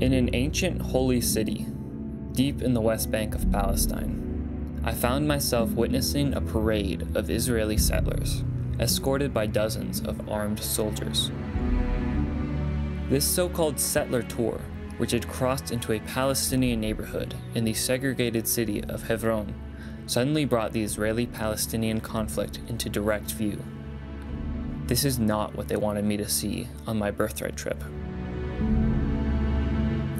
In an ancient holy city, deep in the west bank of Palestine, I found myself witnessing a parade of Israeli settlers, escorted by dozens of armed soldiers. This so called settler tour, which had crossed into a Palestinian neighborhood in the segregated city of Hebron, suddenly brought the Israeli Palestinian conflict into direct view. This is not what they wanted me to see on my birthright trip.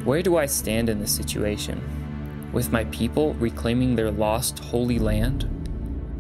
Where do I stand in this situation? With my people reclaiming their lost holy land?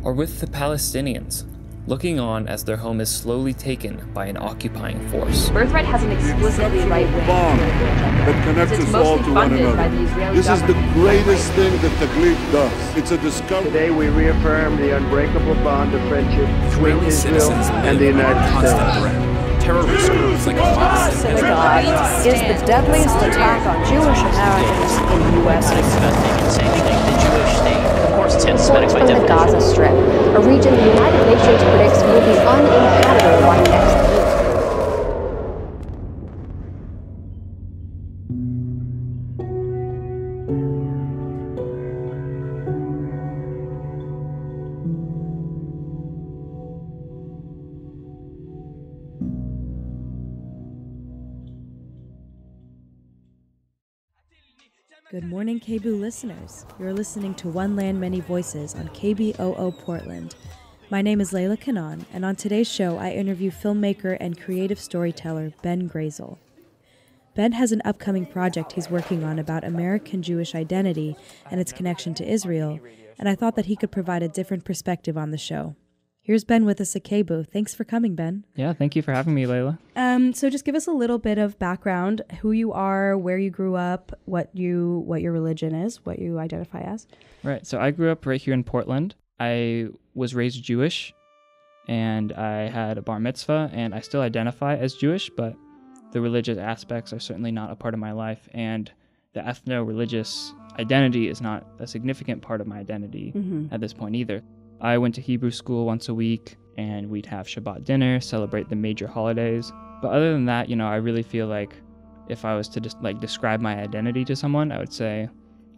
Or with the Palestinians, looking on as their home is slowly taken by an occupying force? Birthright has an explicitly right-wing bond that connects It's us all mostly to one funded by another. the Israeli This is the greatest thing that Taglit does. It's a discovery. Today we reaffirm the unbreakable bond of friendship between Israel and the United States. Terrorist groups like oh, Hamas and synagogue is the deadliest attack on Jewish Americans in the U.S. about they can say anything. The Jewish state, of course, it's anti-Semitic by from the definition. Gaza Strip, morning, KBOO listeners. You're listening to One Land, Many Voices on KBOO Portland. My name is Layla Kanan, and on today's show, I interview filmmaker and creative storyteller Ben Grayzel. Ben has an upcoming project he's working on about American Jewish identity and its connection to Israel, and I thought that he could provide a different perspective on the show. Here's Ben with us at KBOO. Thanks for coming, Ben. Yeah, thank you for having me, Layla. Um, so just give us a little bit of background, who you are, where you grew up, what you what your religion is, what you identify as. Right. So I grew up right here in Portland. I was raised Jewish and I had a bar mitzvah and I still identify as Jewish, but the religious aspects are certainly not a part of my life and the ethno religious identity is not a significant part of my identity at this point either. I went to Hebrew school once a week and we'd have Shabbat dinner, celebrate the major holidays. But other than that, you know, I really feel like if I was to just like describe my identity to someone, I would say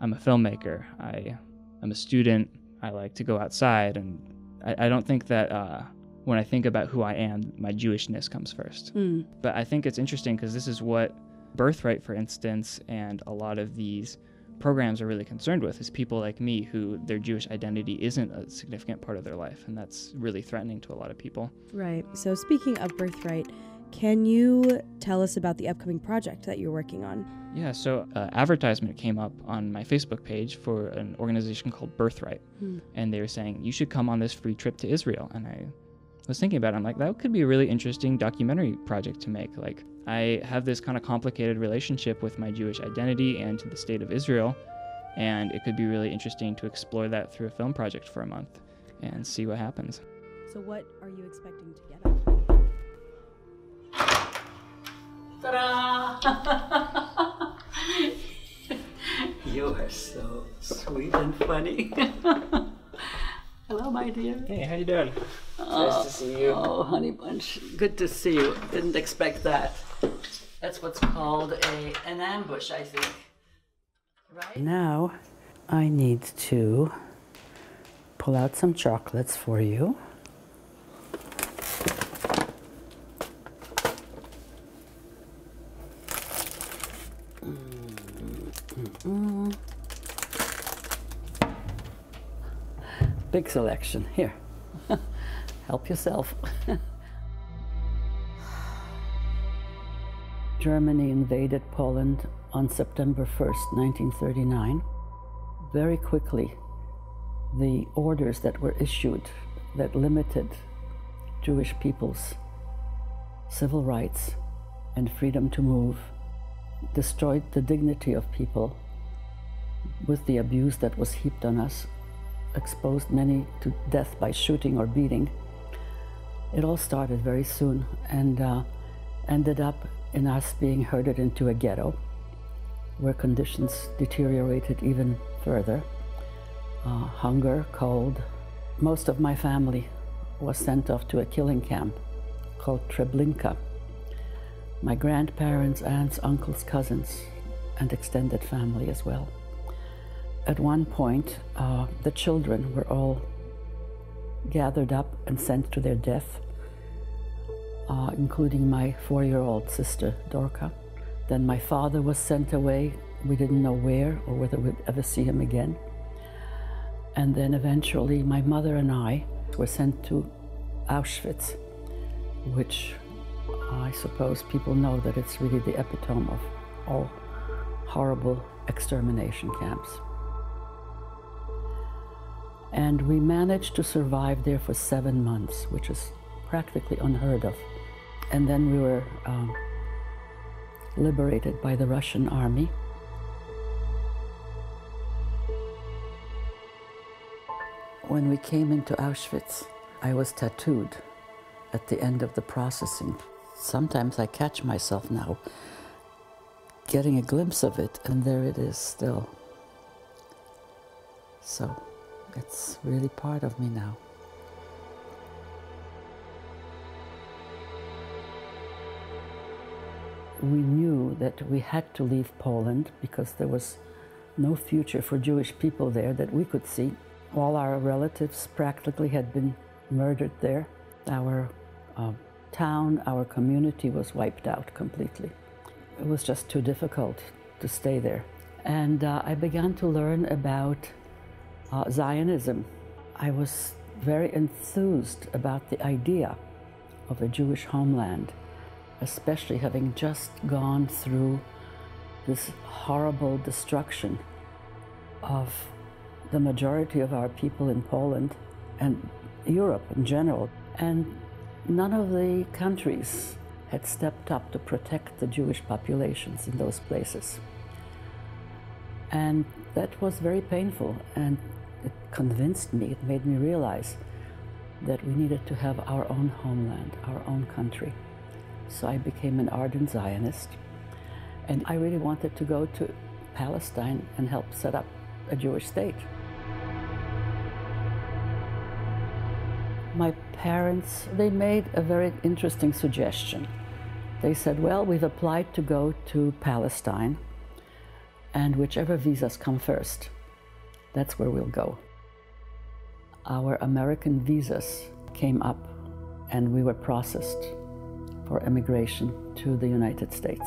I'm a filmmaker. I I'm a student. I like to go outside, and I, I don't think that uh, when I think about who I am, my Jewishness comes first. But I think it's interesting because this is what Birthright, for instance, and a lot of these programs are really concerned with is people like me who their Jewish identity isn't a significant part of their life, and that's really threatening to a lot of people. Right. So speaking of birthright, can you tell us about the upcoming project that you're working on? Yeah, so uh, advertisement came up on my Facebook page for an organization called Birthright, and they were saying you should come on this free trip to Israel. And I was thinking about it. I'm like, that could be a really interesting documentary project to make. Like, I have this kind of complicated relationship with my Jewish identity and to the state of Israel, and it could be really interesting to explore that through a film project for a month and see what happens. So what are you expecting to get out of it? You are so sweet and funny. Hello, my dear. Hey, how you doing? nice to see you. Oh, oh, honey bunch. Good to see you. Didn't expect that. That's what's called a an ambush, I think. Right? Now, I need to pull out some chocolates for you. Big selection. Here. Help yourself. Germany invaded Poland on September 1st, 1939. Very quickly, the orders that were issued that limited Jewish people's civil rights and freedom to move destroyed the dignity of people with the abuse that was heaped on us, exposed many to death by shooting or beating. It all started very soon and uh, ended up in us being herded into a ghetto where conditions deteriorated even further. Uh, hunger, cold. Most of my family was sent off to a killing camp called Treblinka. My grandparents, aunts, uncles, cousins, and extended family as well. At one point, uh, the children were all gathered up and sent to their death, uh, including my four year old sister, Dorka. Then my father was sent away. We didn't know where or whether we'd ever see him again. And then eventually, my mother and I were sent to Auschwitz, which I suppose people know that it's really the epitome of all horrible extermination camps. And we managed to survive there for seven months, which is practically unheard of. And then we were um, liberated by the Russian army. When we came into Auschwitz, I was tattooed at the end of the processing. Sometimes I catch myself now getting a glimpse of it, and there it is still. So it's really part of me now. We knew that we had to leave Poland because there was no future for Jewish people there that we could see. All our relatives practically had been murdered there. Our uh, town, our community was wiped out completely. It was just too difficult to stay there. And uh, I began to learn about uh, Zionism. I was very enthused about the idea of a Jewish homeland, especially having just gone through this horrible destruction of the majority of our people in Poland and Europe in general. And none of the countries had stepped up to protect the Jewish populations in those places. And that was very painful, and it convinced me, it made me realize that we needed to have our own homeland, our own country. So I became an ardent Zionist, and I really wanted to go to Palestine and help set up a Jewish state. My parents, they made a very interesting suggestion. They said, well, we've applied to go to Palestine, and whichever visas come first, that's where we'll go. Our American visas came up, and we were processed for immigration to the United States.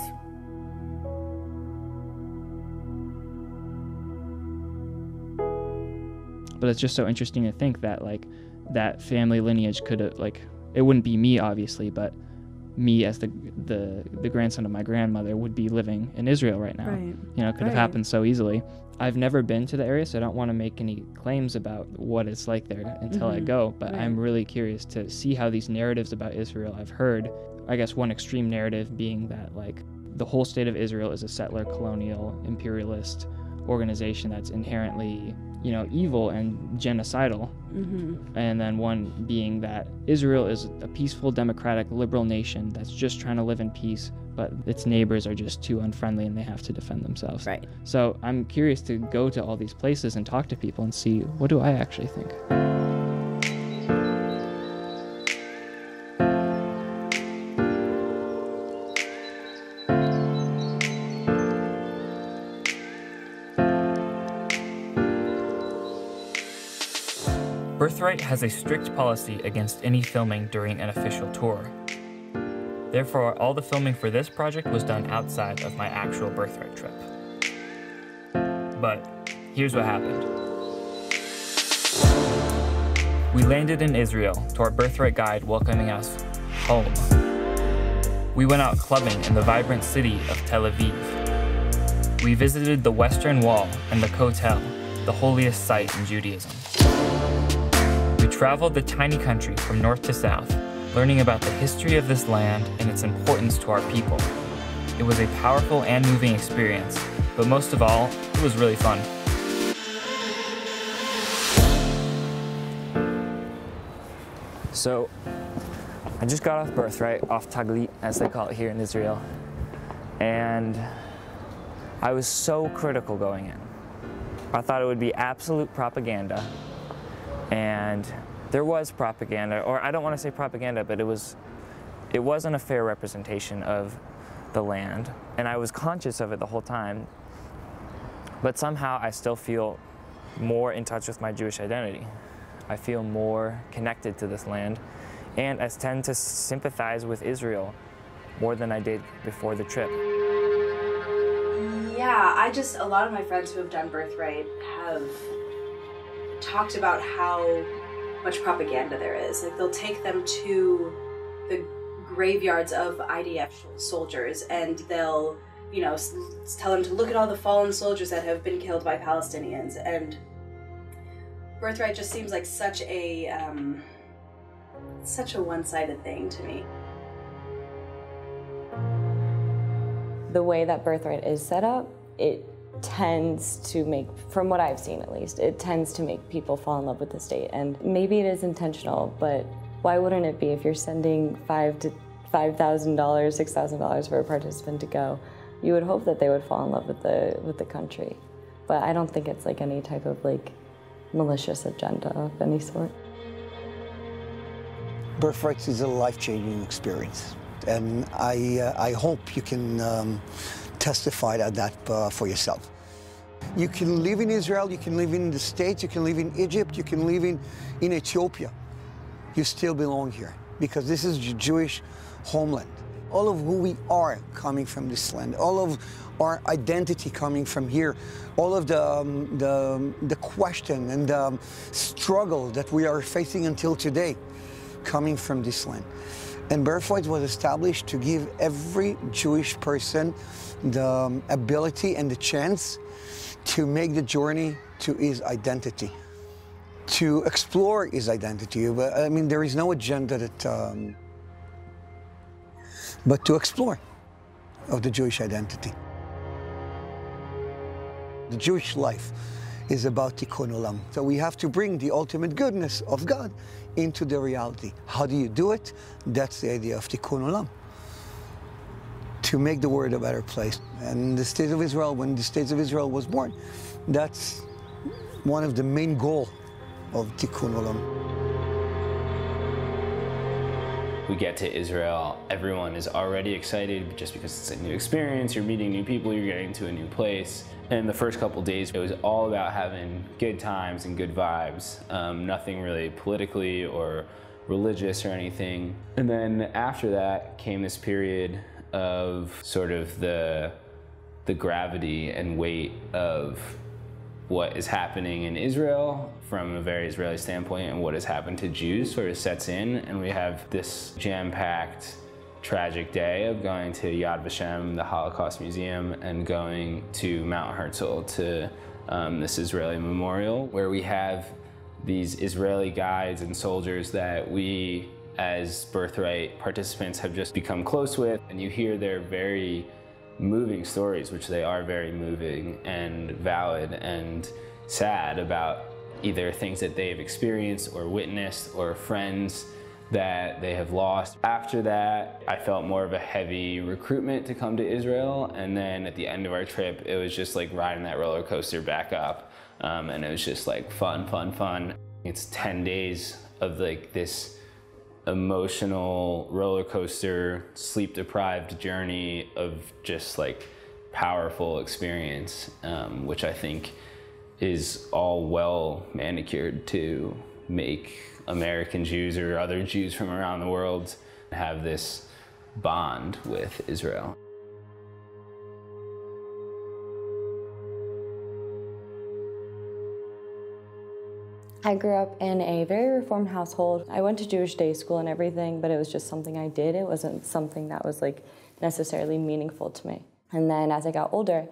But it's just so interesting to think that like that family lineage could have like it wouldn't be me obviously, but me as the the the grandson of my grandmother would be living in Israel right now. Right. You know, it could have Right. happened so easily. I've never been to the area, so I don't want to make any claims about what it's like there until I Mhm. go. But Right. I'm really curious to see how these narratives about Israel I've heard. I guess one extreme narrative being that like the whole state of Israel is a settler, colonial, imperialist organization that's inherently, you know, evil and genocidal Mm-hmm. and then one being that Israel is a peaceful, democratic, liberal nation that's just trying to live in peace, but its neighbors are just too unfriendly and they have to defend themselves. Right. So I'm curious to go to all these places and talk to people and see what do I actually think. Birthright has a strict policy against any filming during an official tour. Therefore, all the filming for this project was done outside of my actual Birthright trip. But here's what happened. We landed in Israel to our Birthright guide welcoming us home. We went out clubbing in the vibrant city of Tel Aviv. We visited the Western Wall and the Kotel, the holiest site in Judaism. We traveled the tiny country from north to south, learning about the history of this land and its importance to our people. It was a powerful and moving experience, but most of all, it was really fun. So, I just got off Birthright, off Taglit, as they call it here in Israel, and I was so critical going in. I thought it would be absolute propaganda, and there was propaganda, or I don't want to say propaganda, but it was, it wasn't a fair representation of the land, and I was conscious of it the whole time. But somehow I still feel more in touch with my Jewish identity. I feel more connected to this land, and I tend to sympathize with Israel more than I did before the trip. Yeah, I just, a lot of my friends who have done Birthright have talked about how much propaganda there is. Like, they'll take them to the graveyards of IDF soldiers and they'll, you know, tell them to look at all the fallen soldiers that have been killed by Palestinians. And Birthright just seems like such a, um, such a one-sided thing to me. The way that Birthright is set up, it tends to make, from what I've seen at least, it tends to make people fall in love with the state. And maybe it is intentional, but why wouldn't it be if you're sending five to five thousand dollars, six thousand dollars for a participant to go? You would hope that they would fall in love with the with the country. But I don't think it's like any type of like malicious agenda of any sort. Birthrights is a life-changing experience, and I uh, I hope you can um, testify to that uh, for yourself. You can live in Israel, you can live in the States, you can live in Egypt, you can live in, in Ethiopia. You still belong here because this is your Jewish homeland. All of who we are coming from this land, all of our identity coming from here, all of the, um, the, the question and the um, struggle that we are facing until today coming from this land. And Birthright was established to give every Jewish person the um, ability and the chance to make the journey to his identity, to explore his identity. I mean, there is no agenda that, um, but to explore of the Jewish identity. The Jewish life is about tikkun olam. So we have to bring the ultimate goodness of God into the reality. How do you do it? That's the idea of tikkun olam. To make the world a better place. And the state of Israel, when the state of Israel was born, that's one of the main goals of tikkun olam we get to Israel, everyone is already excited just because it's a new experience, you're meeting new people, you're getting to a new place. And the first couple days, it was all about having good times and good vibes. Um, nothing really politically or religious or anything. And then after that came this period of sort of the, the gravity and weight of what is happening in Israel from a very Israeli standpoint and what has happened to Jews sort of sets in. And we have this jam-packed tragic day of going to Yad Vashem, the Holocaust Museum, and going to Mount Herzl to um, this Israeli memorial where we have these Israeli guides and soldiers that we as birthright participants have just become close with and you hear their very moving stories, which they are very moving and valid and sad about either things that they've experienced or witnessed or friends that they have lost. After that, I felt more of a heavy recruitment to come to Israel. And then at the end of our trip, it was just like riding that roller coaster back up. Um, and it was just like fun, fun, fun. It's 10 days of like this emotional roller coaster, sleep deprived journey of just like powerful experience, um, which I think is all well manicured to make American Jews or other Jews from around the world have this bond with Israel. I grew up in a very reformed household. I went to Jewish day school and everything, but it was just something I did. It wasn't something that was like necessarily meaningful to me. And then as I got older,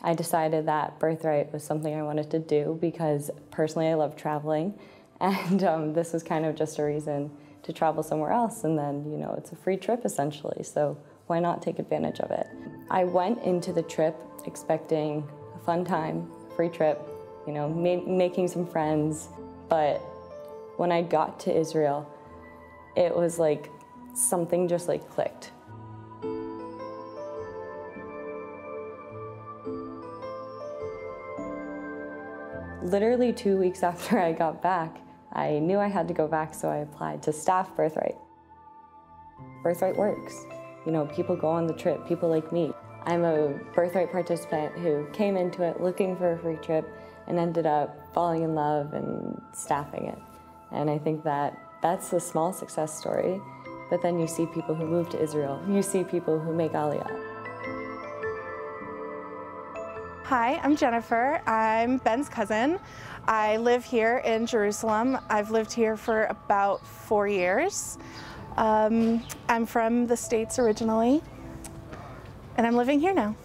I decided that birthright was something I wanted to do because personally I love traveling. And um, this was kind of just a reason to travel somewhere else. And then, you know, it's a free trip essentially. So why not take advantage of it? I went into the trip expecting a fun time, free trip, you know, ma making some friends, but when I got to Israel, it was like something just like clicked. Literally two weeks after I got back, I knew I had to go back, so I applied to staff Birthright. Birthright works. You know, people go on the trip, people like me. I'm a birthright participant who came into it looking for a free trip and ended up falling in love and staffing it. And I think that that's a small success story. But then you see people who move to Israel, you see people who make Aliyah. Hi, I'm Jennifer. I'm Ben's cousin. I live here in Jerusalem. I've lived here for about four years. Um, I'm from the States originally, and I'm living here now.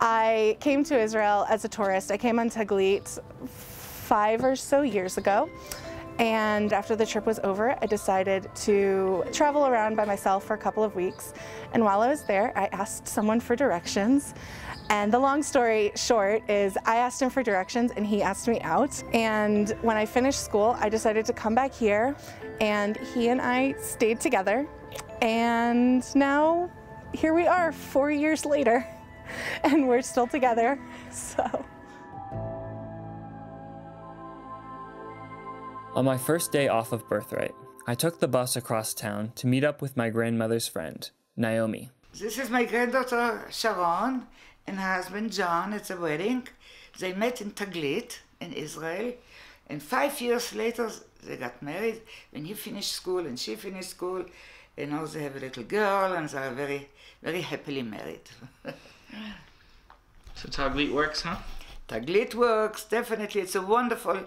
I came to Israel as a tourist. I came on Taglit five or so years ago. And after the trip was over, I decided to travel around by myself for a couple of weeks. And while I was there, I asked someone for directions. And the long story short is I asked him for directions and he asked me out. And when I finished school, I decided to come back here and he and I stayed together. And now here we are four years later and we're still together. So. On my first day off of Birthright, I took the bus across town to meet up with my grandmother's friend, Naomi. This is my granddaughter Sharon and her husband John. It's a wedding. They met in Taglit in Israel, and five years later they got married. When he finished school and she finished school, and now they have a little girl, and they are very, very happily married. so Taglit works, huh? Taglit works definitely. It's a wonderful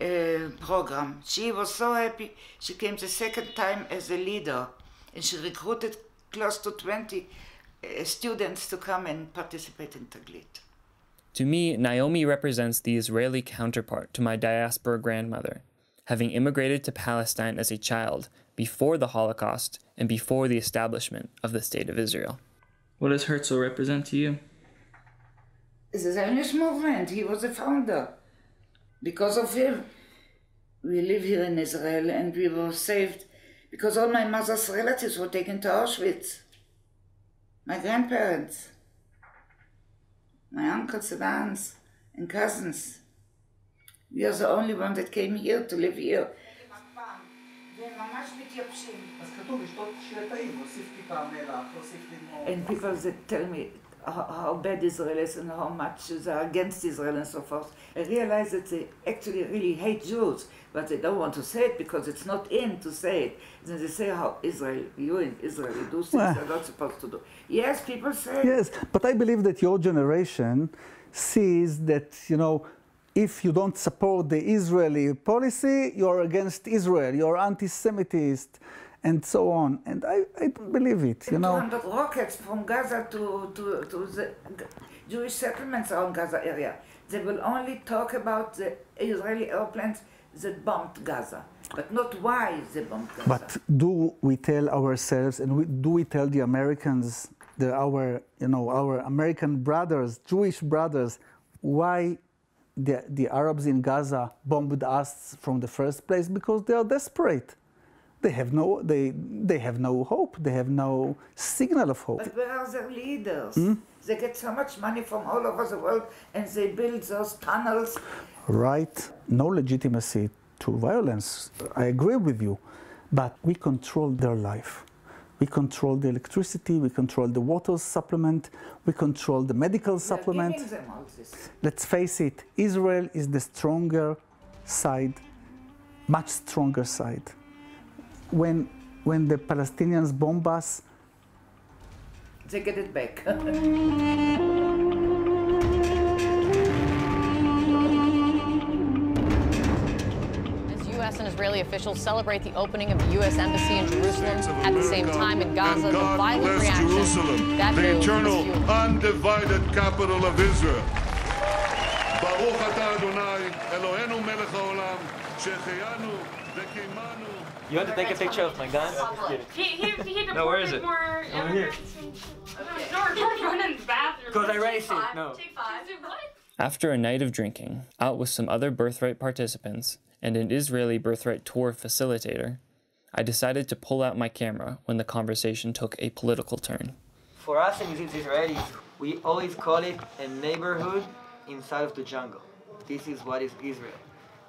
uh, program. She was so happy. She came the second time as a leader, and she recruited close to 20 uh, students to come and participate in Taglit. To me, Naomi represents the Israeli counterpart to my diaspora grandmother, having immigrated to Palestine as a child before the Holocaust and before the establishment of the State of Israel. What does Herzl represent to you? The Zionist movement. He was the founder. Because of him, we live here in Israel and we were saved because all my mother's relatives were taken to Auschwitz. My grandparents, my uncles and aunts and cousins. We are the only ones that came here to live here. And people that tell me how, how bad Israel is and how much they are against Israel and so forth. I realize that they actually really hate Jews, but they don't want to say it because it's not in to say it. Then they say how Israel, you in Israel, you do things Well- you're not supposed to do. Yes, people say. Yes, but I believe that your generation sees that, you know, if you don't support the Israeli policy, you're against Israel, you're anti-Semitist, and so on. And I, I don't believe it, you know. 200 rockets from Gaza to, to, to the Jewish settlements around Gaza area. They will only talk about the Israeli airplanes that bombed Gaza, but not why they bombed Gaza. But do we tell ourselves, and we, do we tell the Americans, the, our, you know, our American brothers, Jewish brothers, why the, the Arabs in Gaza bombed us from the first place? Because they are desperate. They have no, they, they have no hope. They have no signal of hope. But where are their leaders? Hmm? They get so much money from all over the world and they build those tunnels. right? No legitimacy to violence. I agree with you, but we control their life. We control the electricity, we control the water supplement, we control the medical supplement. Giving them all this. Let's face it, Israel is the stronger side, much stronger side. When, when the Palestinians bomb us, They get it back. Israeli officials celebrate the opening of the U.S. Embassy in Jerusalem, at the same time in Gaza, the God violent bless reaction. Jerusalem, that the move is eternal, fueled undivided capital of Israel. ברוך אתה אדוני, אלוהינו מלך העולם, שהחיינו וקיימנו. You want to take a picture of my gun? He, he, he had to No, where is put it? more Over here. No, don't run in the bathroom. Because I raced it. No. Take five. What? After a night of drinking, out with some other birthright participants and an Israeli birthright tour facilitator, I decided to pull out my camera when the conversation took a political turn. For us in Israelis, we always call it a neighborhood inside of the jungle. This is what is Israel.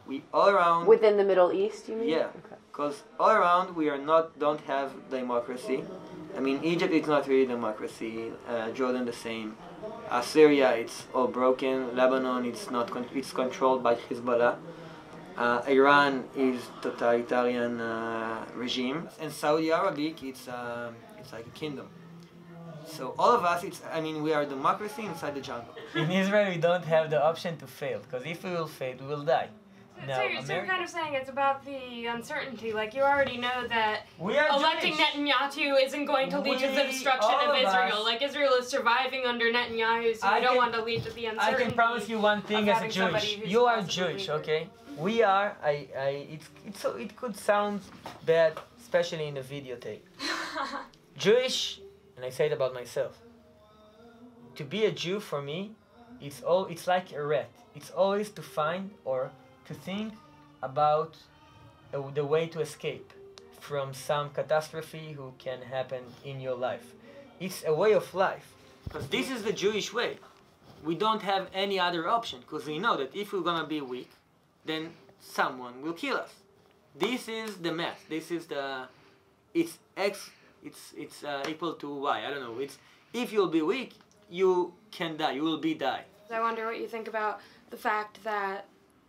We all around Within the Middle East, you mean? yeah, because all around we are not don't have democracy. I mean, Egypt is not really democracy. Uh, Jordan the same. Uh, Syria it's all broken. Lebanon it's not con- it's controlled by Hezbollah. Uh, Iran is totalitarian uh, regime, and Saudi Arabic it's um, it's like a kingdom. So all of us, it's I mean we are a democracy inside the jungle. In Israel, we don't have the option to fail, because if we will fail, we will die. Now, so, you're, so you're kind of saying it's about the uncertainty. Like you already know that We are electing Jewish. Netanyahu isn't going to lead to the destruction of of Israel. us- Like Israel is surviving under Netanyahu, so I you don't can- want to lead to the uncertainty. I can promise you one thing as a Jewish. You are Jewish, okay? We are. I. I. It's. It's. so- It could sound bad, especially in a videotape. Jewish, and I say it about myself. To be a Jew for me, it's all. It's like a rat. It's always to find or to think about uh, the way to escape from some catastrophe who can happen in your life. It's a way of life. Because this is the Jewish way. We don't have any other option because we know that if we're gonna be weak, then someone will kill us. This is the math. This is the it's x it's it's uh, equal to y. I don't know. It's if you'll be weak, you can die. You will be die. I wonder what you think about the fact that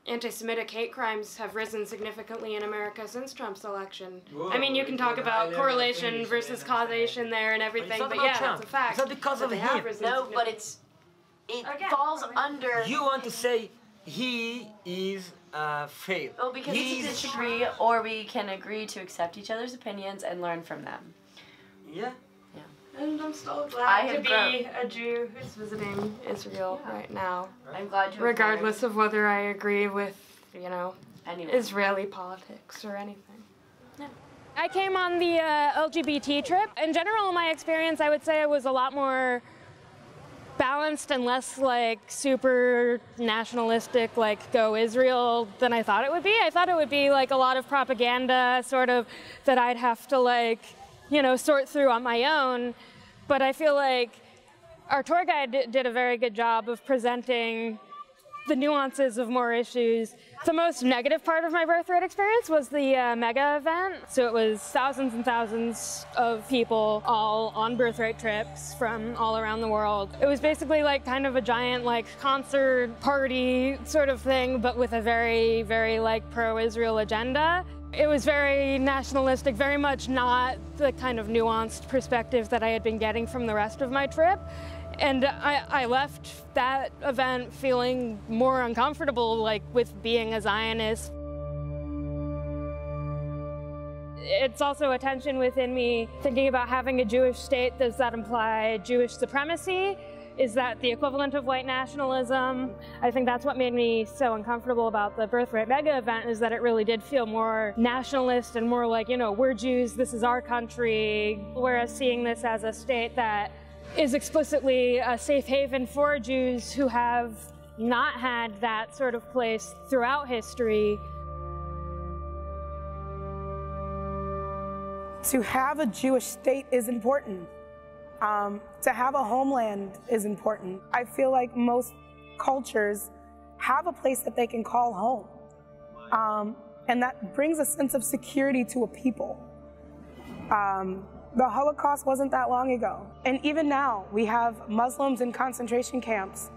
anti-Semitic hate crimes have risen significantly in America since Trump's election. I mean, you can talk about correlation versus causation there and everything, not but yeah, Trump. that's a fact. It's not because of him. No, but it's it falls under. You want to say he is uh, failed. Well, because we He's- can disagree, or we can agree to accept each other's opinions and learn from them. Yeah. And I'm still glad have to be grown- a Jew who's visiting Israel right now. I'm glad to. Regardless of whether I agree with, you know, Anyone. Israeli politics or anything. Yeah. I came on the uh, LGBT trip. In general, in my experience, I would say it was a lot more balanced and less like super nationalistic, like go Israel than I thought it would be. I thought it would be like a lot of propaganda, sort of that I'd have to like, you know, sort through on my own. But I feel like our tour guide did a very good job of presenting the nuances of more issues. The most negative part of my birthright experience was the uh, mega event. So it was thousands and thousands of people all on birthright trips from all around the world. It was basically like kind of a giant like concert party sort of thing, but with a very, very like pro-Israel agenda. It was very nationalistic, very much not the kind of nuanced perspective that I had been getting from the rest of my trip. And I, I left that event feeling more uncomfortable, like with being a Zionist. It's also a tension within me thinking about having a Jewish state. Does that imply Jewish supremacy? Is that the equivalent of white nationalism? I think that's what made me so uncomfortable about the Birthright Mega event is that it really did feel more nationalist and more like, you know, we're Jews, this is our country. Whereas seeing this as a state that is explicitly a safe haven for Jews who have not had that sort of place throughout history. To have a Jewish state is important. Um, to have a homeland is important. I feel like most cultures have a place that they can call home. Um, and that brings a sense of security to a people. Um, the Holocaust wasn't that long ago. And even now, we have Muslims in concentration camps.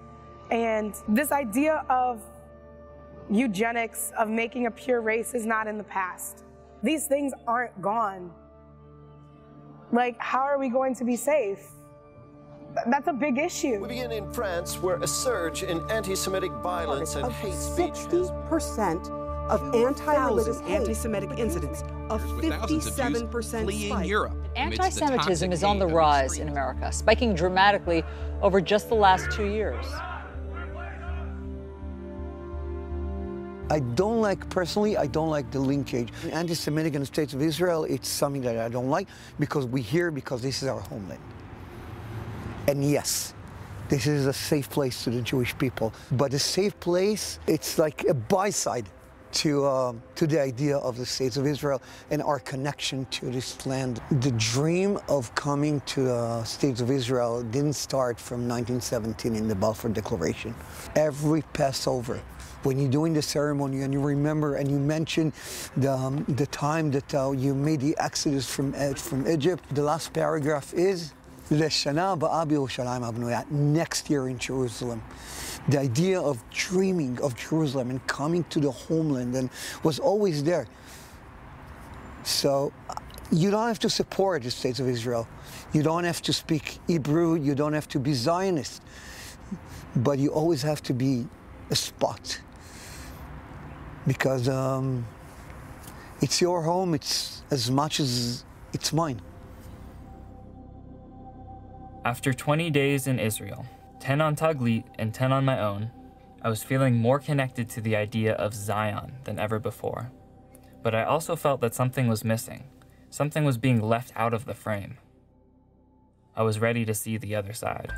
And this idea of eugenics, of making a pure race, is not in the past. These things aren't gone. Like, how are we going to be safe? That's a big issue. We begin in France, where a surge in anti-Semitic violence and hate speech has percent of anti-religious hate. anti-Semitic incidents, a of 57% fleeing. Europe Anti Semitism is on the rise in America, spiking dramatically over just the last two years. I don't like, personally, I don't like the linkage. Anti-Semitic in the States of Israel, it's something that I don't like because we here because this is our homeland. And yes, this is a safe place to the Jewish people. But a safe place, it's like a by-side to, um, to the idea of the States of Israel and our connection to this land. The dream of coming to the States of Israel didn't start from 1917 in the Balfour Declaration. Every Passover, when you're doing the ceremony and you remember and you mention the, um, the time that uh, you made the exodus from, uh, from Egypt, the last paragraph is לשנה הבאה בירושלים הבנויה, next year in Jerusalem. The idea of dreaming of Jerusalem and coming to the homeland and was always there. So you don't have to support the States of Israel. You don't have to speak Hebrew. You don't have to be Zionist. But you always have to be a spot. Because um, it's your home, it's as much as it's mine. After 20 days in Israel, 10 on Taglit and 10 on my own, I was feeling more connected to the idea of Zion than ever before. But I also felt that something was missing. Something was being left out of the frame. I was ready to see the other side.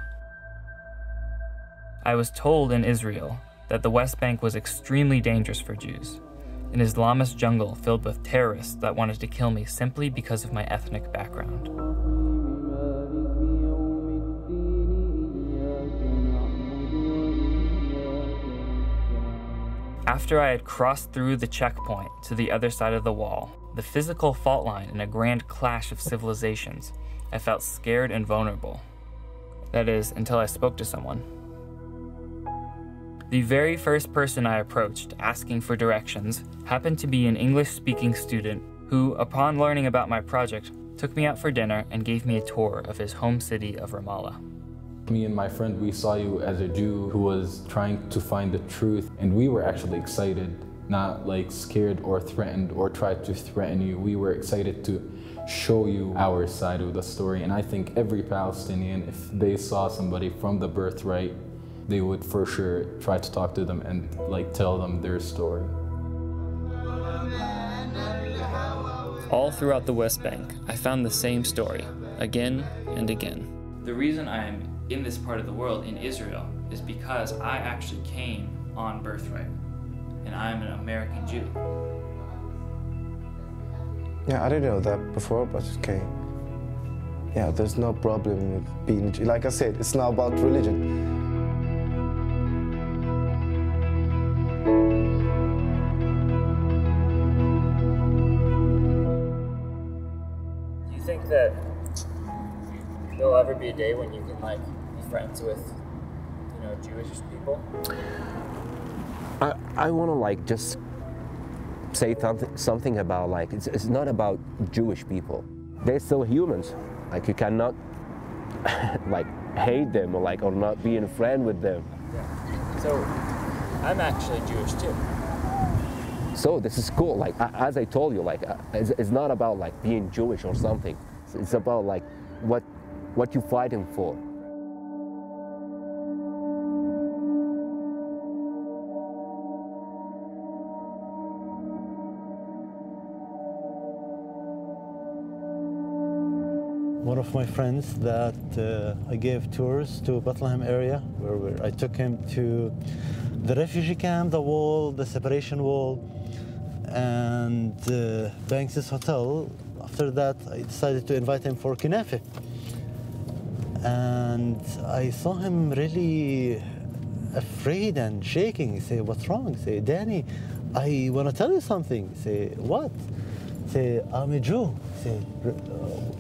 I was told in Israel that the West Bank was extremely dangerous for Jews, an Islamist jungle filled with terrorists that wanted to kill me simply because of my ethnic background. After I had crossed through the checkpoint to the other side of the wall, the physical fault line in a grand clash of civilizations, I felt scared and vulnerable. That is, until I spoke to someone. The very first person I approached asking for directions happened to be an English speaking student who, upon learning about my project, took me out for dinner and gave me a tour of his home city of Ramallah. Me and my friend, we saw you as a Jew who was trying to find the truth, and we were actually excited, not like scared or threatened or tried to threaten you. We were excited to show you our side of the story, and I think every Palestinian, if they saw somebody from the birthright, they would for sure try to talk to them and like tell them their story. All throughout the West Bank, I found the same story, again and again. The reason I am in this part of the world, in Israel, is because I actually came on birthright, and I'm an American Jew. Yeah, I didn't know that before, but okay. Yeah, there's no problem with being, like I said, it's not about religion. Be a day when you can like be friends with, you know, Jewish people? I, I want to like just say something, something about like it's, it's not about Jewish people. They're still humans. Like you cannot like hate them or like or not be in friend with them. So, I'm actually Jewish too. So this is cool. Like a- as I told you, like it's, it's not about like being Jewish or something. It's about like what what you're fighting for. one of my friends that uh, I gave tours to Bethlehem area where, I took him to the refugee camp, the wall, the separation wall, and uh, Banksy's hotel. After that, I decided to invite him for Kunafe. And I saw him really afraid and shaking. Say, what's wrong? Say, Danny, I want to tell you something. Say, what? Say, I'm a Jew. Say,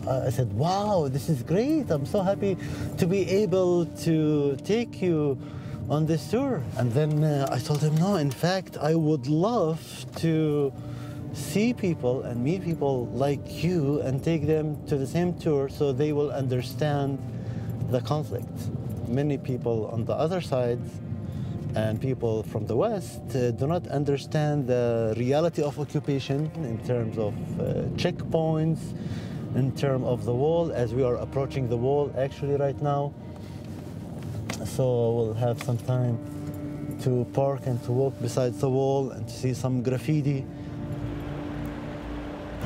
uh, I said, wow, this is great. I'm so happy to be able to take you on this tour. And then uh, I told him, no, in fact, I would love to see people and meet people like you and take them to the same tour so they will understand the conflict. Many people on the other side and people from the West uh, do not understand the reality of occupation in terms of uh, checkpoints, in terms of the wall, as we are approaching the wall actually right now. So we'll have some time to park and to walk beside the wall and to see some graffiti.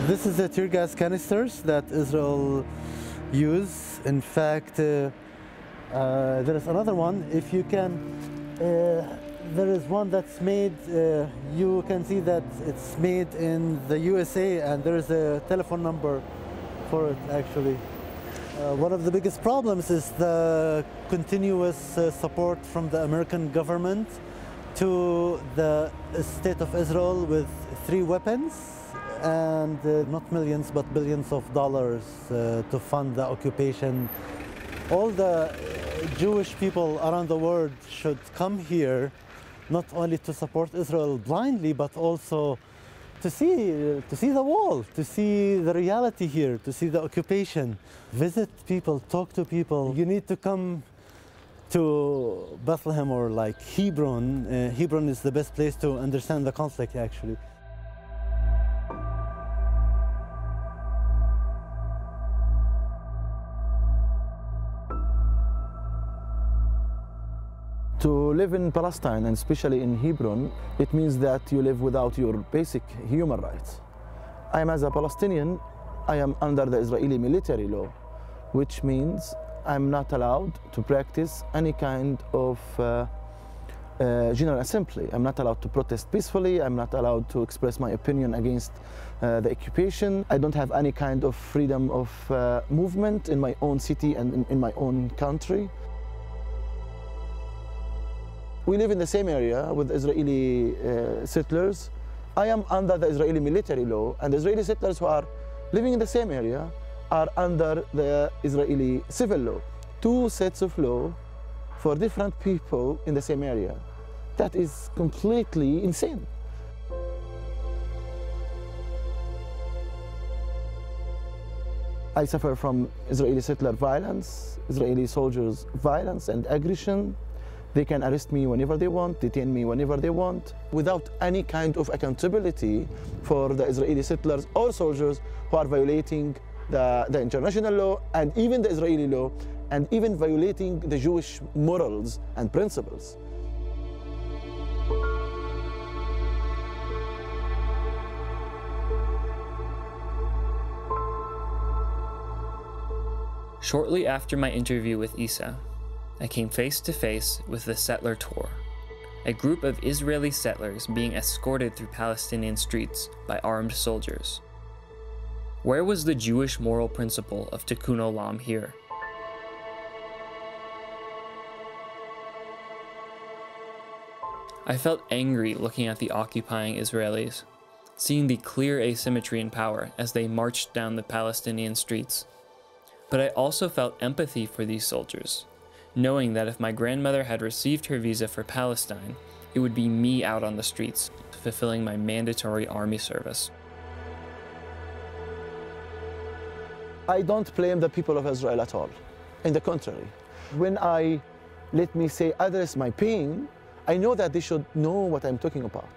This is the tear gas canisters that Israel use. In fact, uh, uh, there is another one. If you can uh, there is one that's made, uh, you can see that it's made in the USA and there is a telephone number for it actually. Uh, one of the biggest problems is the continuous support from the American government to the state of Israel with three weapons and uh, not millions but billions of dollars uh, to fund the occupation. All the uh, Jewish people around the world should come here not only to support Israel blindly but also to see, to see the wall, to see the reality here, to see the occupation. Visit people, talk to people. You need to come to Bethlehem or like Hebron. Uh, Hebron is the best place to understand the conflict actually. Live in Palestine, and especially in Hebron, it means that you live without your basic human rights. I am as a Palestinian, I am under the Israeli military law, which means I'm not allowed to practice any kind of uh, uh, general assembly. I'm not allowed to protest peacefully. I'm not allowed to express my opinion against uh, the occupation. I don't have any kind of freedom of uh, movement in my own city and in, in my own country. We live in the same area with Israeli uh, settlers. I am under the Israeli military law, and Israeli settlers who are living in the same area are under the Israeli civil law. Two sets of law for different people in the same area. That is completely insane. I suffer from Israeli settler violence, Israeli soldiers' violence and aggression. They can arrest me whenever they want, detain me whenever they want, without any kind of accountability for the Israeli settlers or soldiers who are violating the, the international law and even the Israeli law and even violating the Jewish morals and principles. Shortly after my interview with Isa, I came face to face with the Settler Tour, a group of Israeli settlers being escorted through Palestinian streets by armed soldiers. Where was the Jewish moral principle of tikkun olam here? I felt angry looking at the occupying Israelis, seeing the clear asymmetry in power as they marched down the Palestinian streets. But I also felt empathy for these soldiers, knowing that if my grandmother had received her visa for Palestine, it would be me out on the streets, fulfilling my mandatory army service. I don't blame the people of Israel at all. In the contrary, when I, let me say, address my pain, I know that they should know what I'm talking about.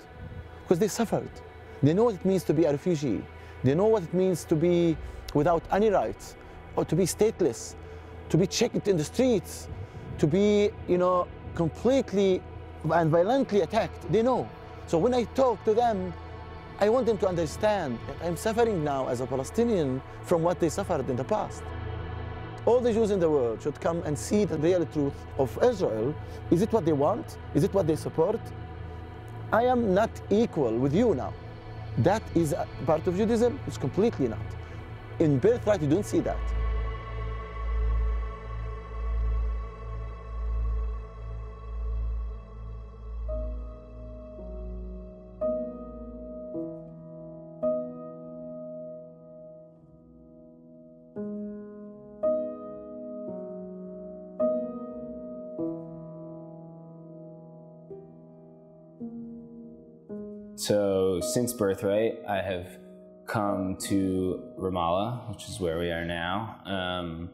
Because they suffered. They know what it means to be a refugee. They know what it means to be without any rights, or to be stateless, to be checked in the streets, to be, you know, completely and violently attacked. They know. So when I talk to them, I want them to understand that I'm suffering now as a Palestinian from what they suffered in the past. All the Jews in the world should come and see the real truth of Israel. Is it what they want? Is it what they support? I am not equal with you now. That is part of Judaism? It's completely not. In birthright, you don't see that. Since birthright, I have come to Ramallah, which is where we are now, um,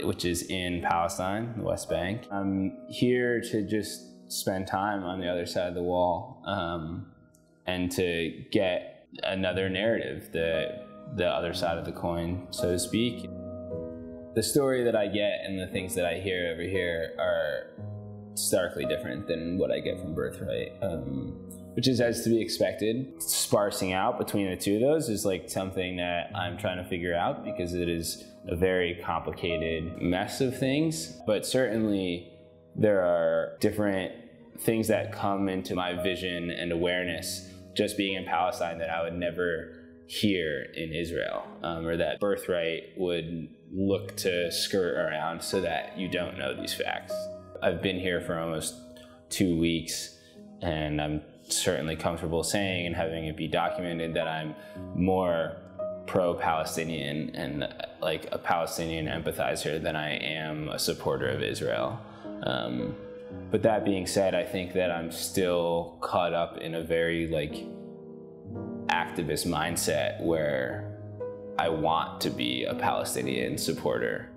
which is in Palestine, the West Bank. I'm here to just spend time on the other side of the wall um, and to get another narrative, the, the other side of the coin, so to speak. The story that I get and the things that I hear over here are starkly different than what I get from Birthright. Um, which is as to be expected. Sparsing out between the two of those is like something that I'm trying to figure out because it is a very complicated mess of things. But certainly there are different things that come into my vision and awareness just being in Palestine that I would never hear in Israel um, or that birthright would look to skirt around so that you don't know these facts. I've been here for almost two weeks and I'm certainly comfortable saying and having it be documented that I'm more pro-Palestinian and like a Palestinian empathizer than I am a supporter of Israel. Um, but that being said, I think that I'm still caught up in a very like activist mindset where I want to be a Palestinian supporter.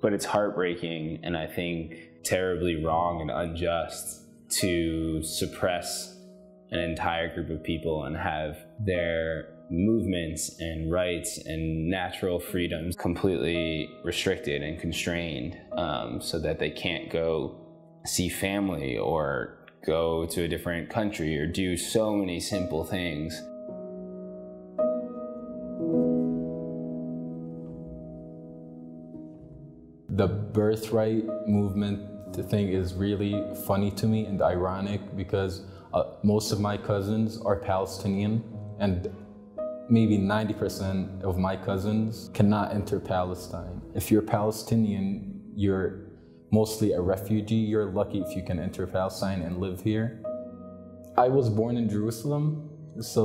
But it's heartbreaking and I think terribly wrong and unjust to suppress an entire group of people and have their movements and rights and natural freedoms completely restricted and constrained um, so that they can't go see family or go to a different country or do so many simple things. The birthright movement thing is really funny to me and ironic because uh, most of my cousins are Palestinian and maybe 90% of my cousins cannot enter Palestine. If you're Palestinian, you're mostly a refugee. You're lucky if you can enter Palestine and live here. I was born in Jerusalem, so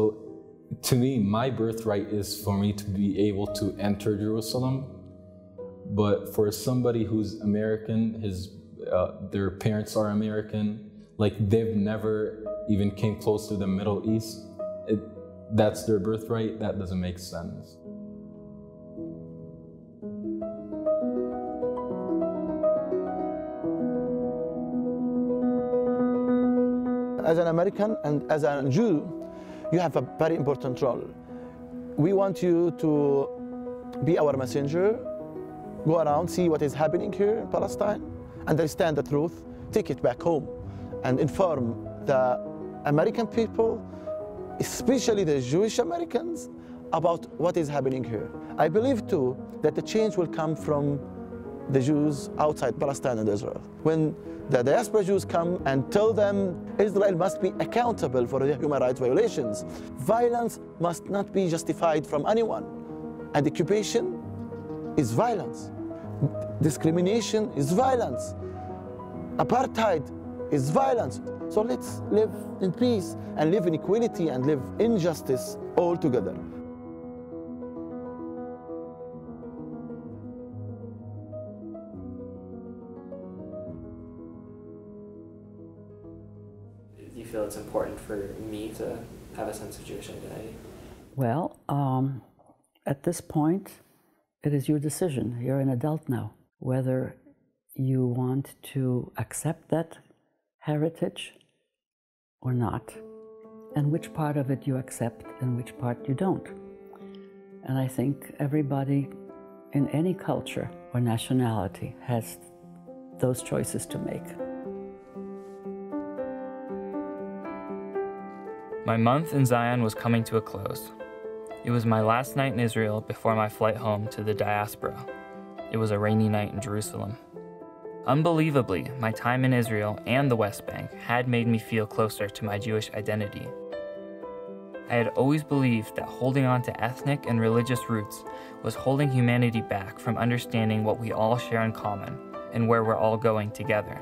to me, my birthright is for me to be able to enter Jerusalem. But for somebody who's American, his uh, their parents are American, like they've never even came close to the Middle East. It, that's their birthright. That doesn't make sense. As an American and as a Jew, you have a very important role. We want you to be our messenger, go around, see what is happening here in Palestine, understand the truth, take it back home, and inform the American people, especially the Jewish Americans, about what is happening here. I believe too that the change will come from the Jews outside Palestine and Israel. When the diaspora Jews come and tell them Israel must be accountable for the human rights violations, violence must not be justified from anyone. And occupation is violence. Discrimination is violence. Apartheid is violence. So let's live in peace and live in equality and live in justice all together. Do you feel it's important for me to have a sense of Jewish identity? Well, um, at this point, it is your decision. You're an adult now. Whether you want to accept that heritage or not, and which part of it you accept and which part you don't. And I think everybody in any culture or nationality has those choices to make. My month in Zion was coming to a close. It was my last night in Israel before my flight home to the diaspora. It was a rainy night in Jerusalem. Unbelievably, my time in Israel and the West Bank had made me feel closer to my Jewish identity. I had always believed that holding on to ethnic and religious roots was holding humanity back from understanding what we all share in common and where we're all going together.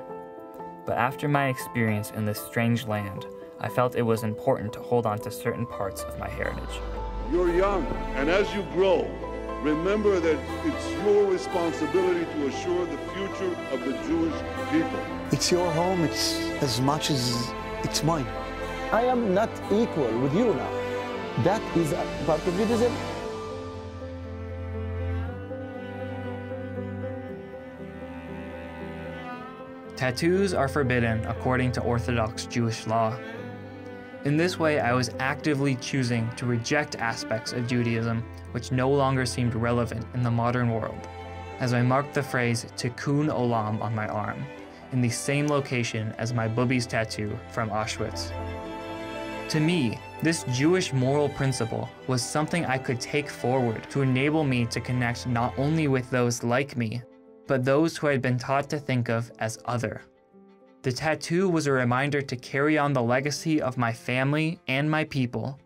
But after my experience in this strange land, I felt it was important to hold on to certain parts of my heritage. You're young, and as you grow, remember that it's your responsibility to assure the future of the Jewish people. It's your home, it's as much as it's mine. I am not equal with you now. That is a part of Judaism. Tattoos are forbidden according to Orthodox Jewish law. In this way, I was actively choosing to reject aspects of Judaism which no longer seemed relevant in the modern world, as I marked the phrase Tikkun Olam on my arm, in the same location as my boobies tattoo from Auschwitz. To me, this Jewish moral principle was something I could take forward to enable me to connect not only with those like me, but those who had been taught to think of as other. The tattoo was a reminder to carry on the legacy of my family and my people,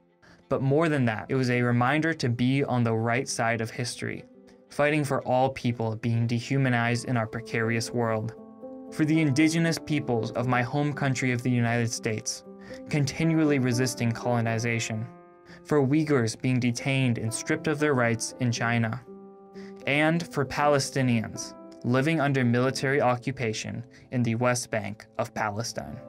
but more than that, it was a reminder to be on the right side of history, fighting for all people being dehumanized in our precarious world. For the indigenous peoples of my home country of the United States, continually resisting colonization, for Uyghurs being detained and stripped of their rights in China, and for Palestinians living under military occupation in the West Bank of Palestine.